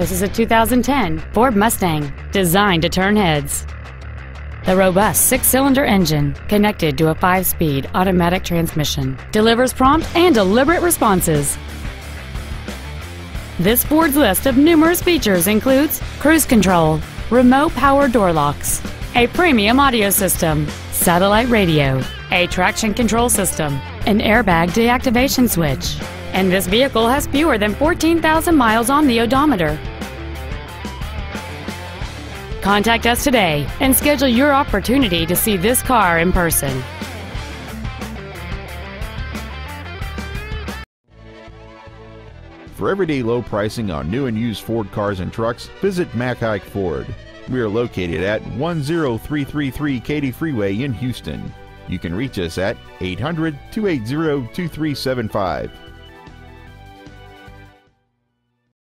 This is a 2010 Ford Mustang, designed to turn heads. The robust six-cylinder engine, connected to a five-speed automatic transmission, delivers prompt and deliberate responses. This Ford's list of numerous features includes cruise control, remote power door locks, a premium audio system, satellite radio, a traction control system, an airbag deactivation switch, and this vehicle has fewer than 14,000 miles on the odometer. Contact us today and schedule your opportunity to see this car in person. For everyday low pricing on new and used Ford cars and trucks, visit Mac Haik Ford. We are located at 10333 Katy Freeway in Houston. You can reach us at 800 280 2375